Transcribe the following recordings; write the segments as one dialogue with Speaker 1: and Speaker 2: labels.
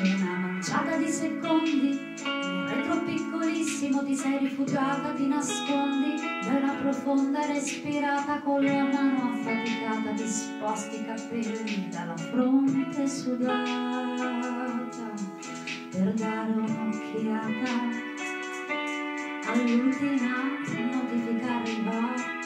Speaker 1: Una manciata di secondi, un retro piccolissimo ti sei rifugiata, ti nascondi. Da una profonda respirata con la mano affaticata, ti sposti i capelli dalla fronte sudata per dare un'occhiata all'ultima notifica arrivata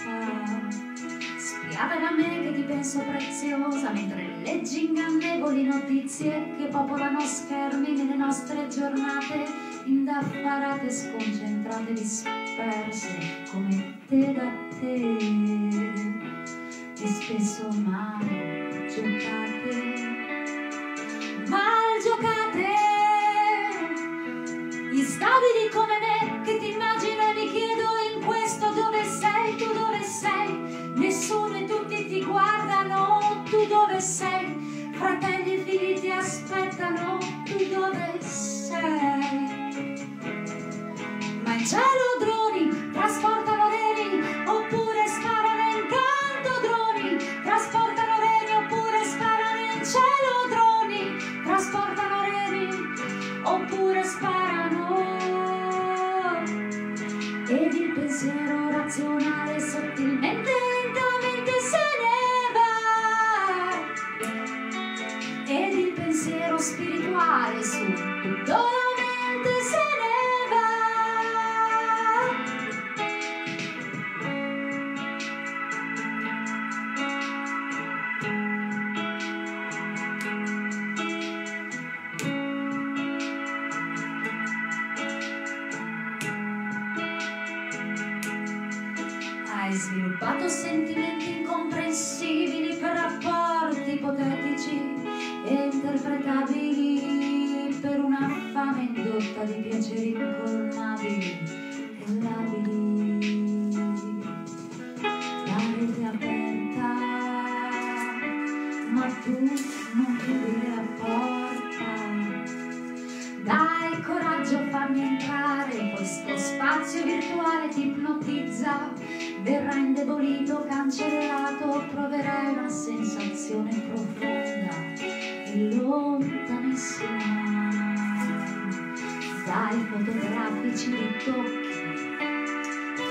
Speaker 1: spiata da me che penso preziosa mentre leggi ingannevoli notizie che popolano schermi nelle nostre giornate indaffarate, sconcentrate, disperse come te da te e spesso mal dove sei ma in cielo droni trasportano reni oppure sparano incanto droni. Trasportano reni oppure sparano in cielo droni. Trasportano reni oppure sparano. Ed il pensiero razionale sottilmente Hai sviluppato sentimenti incomprensibili per rapporti ipotetici e interpretabili per una fame indotta di piaceri incolmabili e labili. La rete aperta, ma tu non chiudi la porta. Dai coraggio, fammi entrare questo spazio virtuale, ti ipnotizza, verrà indebolito, cancellato, proverai una sensazione profonda e lontanissima. Dai fotografici ritocchi,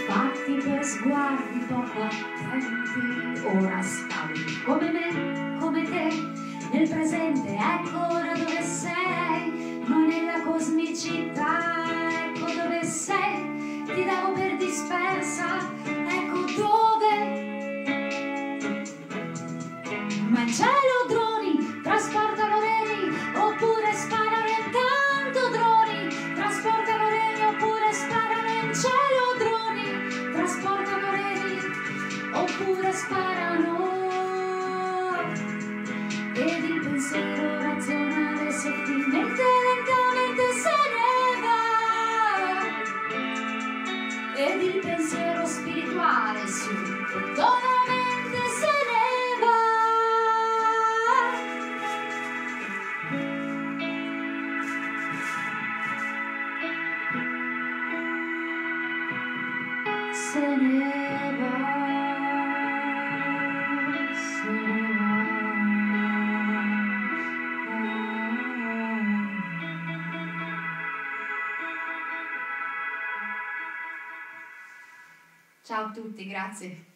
Speaker 1: fatti per sguardi poco attenti, ora stabili come me, come te, nel presente, ecco sparano. Ed il pensiero razionale sottilmente lentamente se ne va. Ed il pensiero spirituale su tutta la mente se ne va. Se ne va
Speaker 2: Ciao a tutti, grazie.